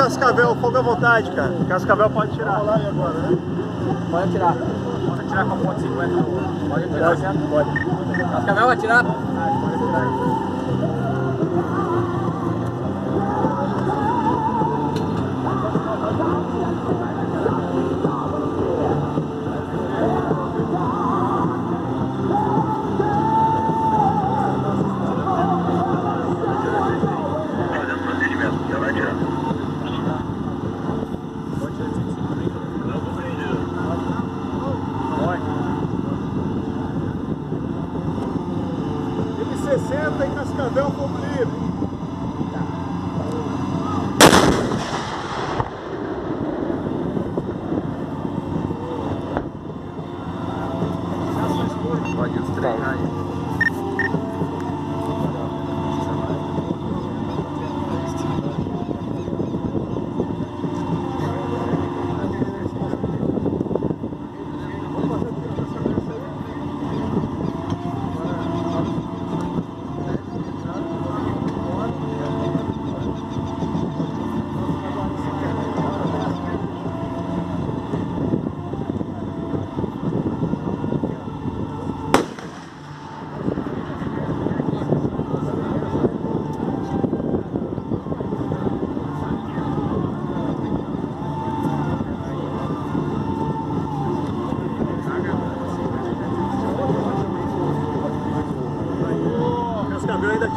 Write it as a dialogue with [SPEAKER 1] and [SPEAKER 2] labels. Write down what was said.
[SPEAKER 1] cascavel, fogo à vontade, cara. Cascavel pode tirar.
[SPEAKER 2] Vamos lá aí agora, né?
[SPEAKER 3] Pode tirar.
[SPEAKER 4] Pode tirar com a ponte 50. Pode
[SPEAKER 1] certo? Pode.
[SPEAKER 3] Cascavel vai tirar?
[SPEAKER 4] Ah, pode tirar aí. Thank 60 e Cascavel Poblito. grenade